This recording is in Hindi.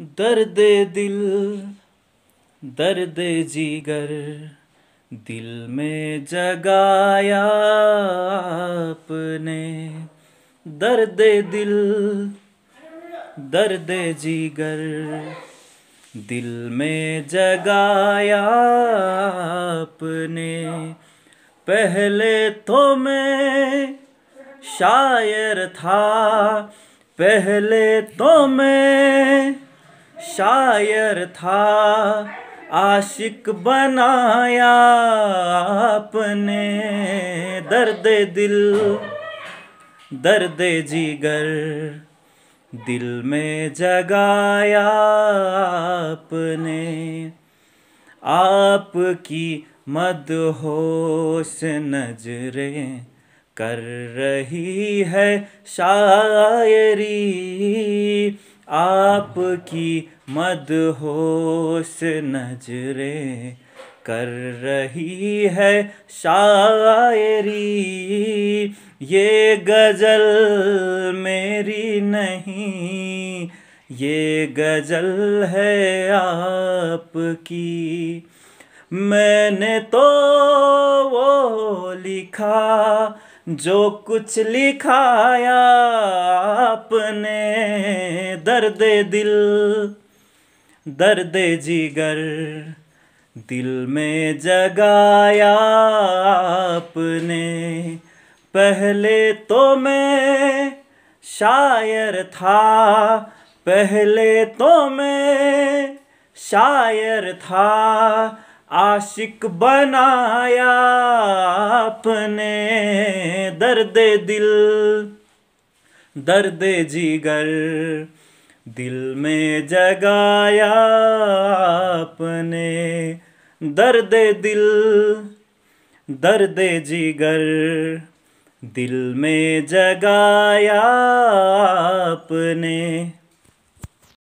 दर्द दिल, दर्द जीगर, दिल में जगाया आपने। दर्द दिल, दर्द जीगर, दिल में जगाया आपने। पहले तो मैं शायर था, पहले तो मैं शायर था, आशिक बनाया आपने। दर्द दिल, दर्द जिगर दिल में जगाया आपने। आपकी मदहोश नज़रें कर रही है शायरी। आपकी मदहोश नज़रें कर रही है शायरी। ये गज़ल मेरी नहीं, ये गज़ल है आपकी। मैंने तो वो लिखा जो कुछ लिखाया आपने, दर्द दिल, दर्द जिगर, दिल में जगाया आपने। पहले तो मैं शायर था, पहले तो मैं शायर था, आशिक बनाया अपने दर्द दिल, दर्द जिगर। दिल में जगाया आपने दर्द दिल, दर्द जिगर। दिल में जगाया अपने